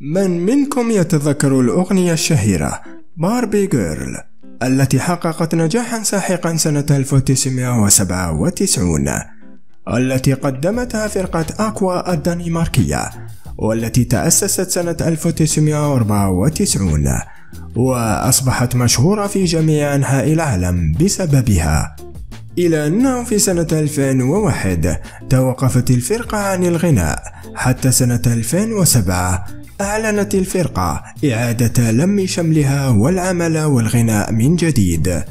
من منكم يتذكر الأغنية الشهيرة باربي جيرل التي حققت نجاحا ساحقا سنة 1997 التي قدمتها فرقة أكوا الدنماركية والتي تأسست سنة 1994 وأصبحت مشهورة في جميع أنحاء العالم بسببها. إلى أنه في سنة 2001 توقفت الفرقة عن الغناء حتى سنة 2007 أعلنت الفرقة إعادة لم شملها والعمل والغناء من جديد.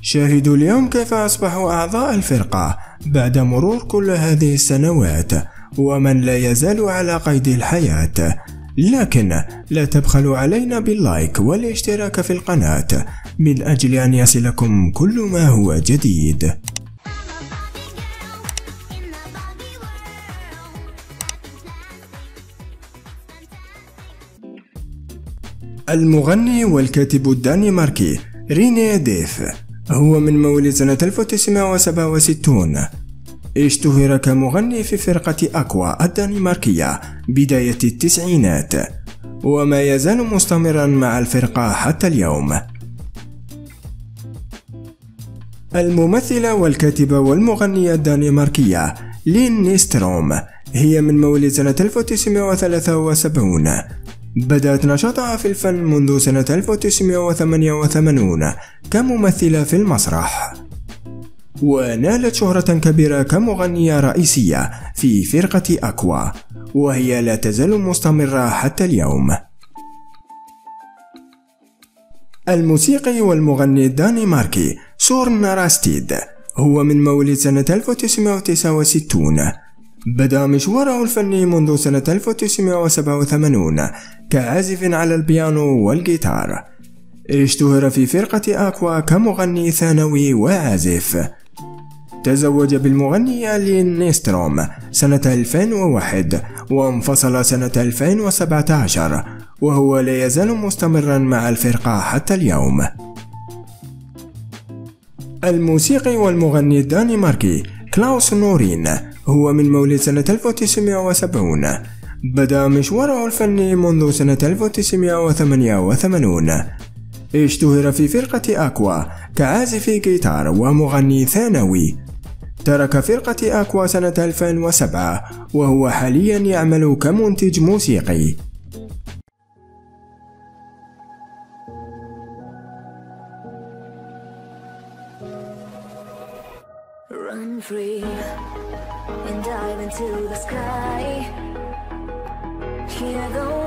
شاهدوا اليوم كيف أصبحوا أعضاء الفرقة بعد مرور كل هذه السنوات ومن لا يزال على قيد الحياة. لكن لا تبخلوا علينا باللايك والاشتراك في القناة من أجل أن يصلكم كل ما هو جديد. المغني والكاتب الدنماركي ريني ديف هو من مواليد سنة 1967 اشتهر كمغني في فرقة أكوا الدنماركية بداية التسعينات وما يزال مستمرا مع الفرقة حتى اليوم. الممثلة والكاتبة والمغنية الدنماركية لين نيستروم هي من مواليد سنة 1973 بدأت نشاطها في الفن منذ سنة 1988 كممثلة في المسرح. ونالت شهرة كبيرة كمغنية رئيسية في فرقة أكوا وهي لا تزال مستمرة حتى اليوم. الموسيقي والمغني الدنماركي سورن راستيد هو من مواليد سنة 1969 بدأ مشواره الفني منذ سنة 1987 كعازف على البيانو والجيتار. اشتهر في فرقة أكوا كمغني ثانوي وعازف. تزوج بالمغنية لين نيستروم سنة 2001 وانفصل سنة 2017 وهو لا يزال مستمرا مع الفرقة حتى اليوم. الموسيقي والمغني الدنماركي كلاوس نورين هو من مواليد سنة 1970 بدأ مشواره الفني منذ سنة 1988 اشتهر في فرقة أكوا كعازف جيتار ومغني ثانوي. ترك فرقة أكوا سنة 2007 وهو حاليا يعمل كمنتج موسيقي. Run free and dive into the sky. Wind crying